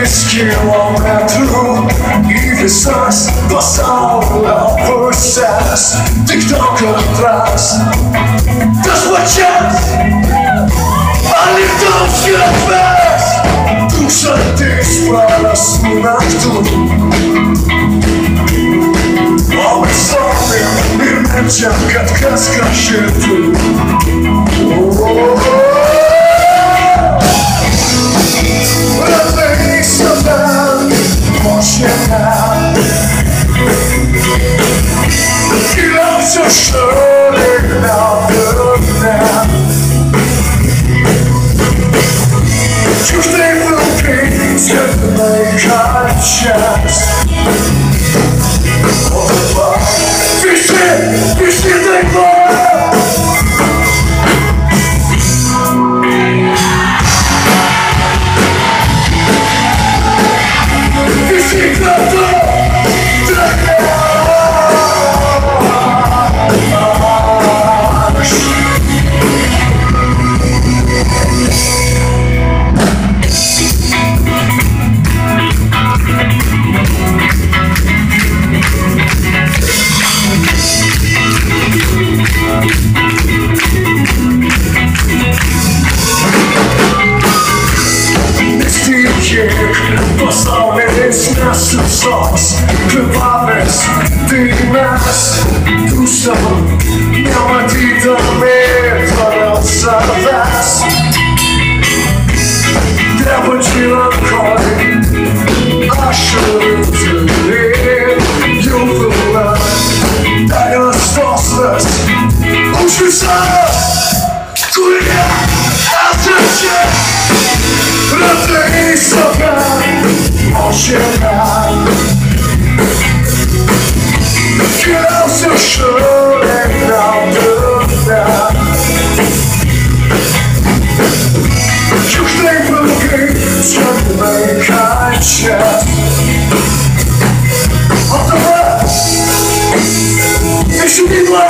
kilometrų į visas pasaulio pusės Tik daug antras Tas pačias Alytaus gatves Tūkstantis prarastų naktų O mes stovim ir meldžiam, kad kas ką širtų oh, chance. Nesusoks, kvėpavęs, tai mes dūstam, nematydami toliau savęs. Drebančiai rankoj, aš turi jau pilna, dar vienas tostas, už visą, kurie you be like?